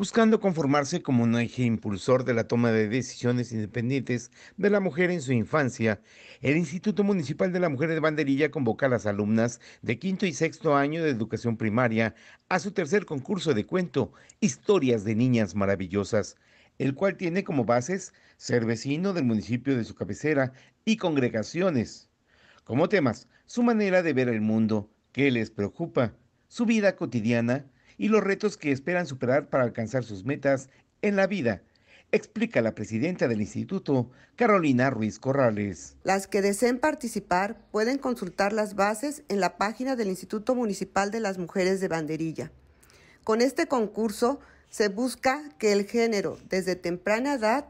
buscando conformarse como un eje impulsor de la toma de decisiones independientes de la mujer en su infancia. El Instituto Municipal de la Mujer de Banderilla convoca a las alumnas de quinto y sexto año de educación primaria a su tercer concurso de cuento, Historias de Niñas Maravillosas, el cual tiene como bases ser vecino del municipio de su cabecera y congregaciones. Como temas, su manera de ver el mundo, qué les preocupa, su vida cotidiana, y los retos que esperan superar para alcanzar sus metas en la vida, explica la presidenta del instituto, Carolina Ruiz Corrales. Las que deseen participar pueden consultar las bases en la página del Instituto Municipal de las Mujeres de Banderilla. Con este concurso se busca que el género desde temprana edad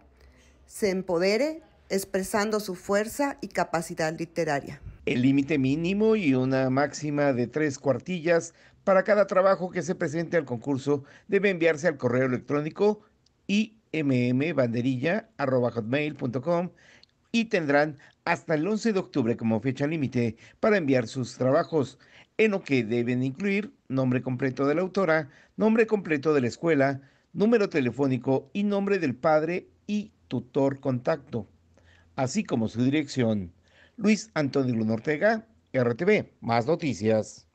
se empodere expresando su fuerza y capacidad literaria. El límite mínimo y una máxima de tres cuartillas para cada trabajo que se presente al concurso debe enviarse al correo electrónico immbanderilla.com y tendrán hasta el 11 de octubre como fecha límite para enviar sus trabajos, en lo que deben incluir nombre completo de la autora, nombre completo de la escuela, número telefónico y nombre del padre y tutor contacto, así como su dirección. Luis Antonio Luna Ortega, RTV, más noticias.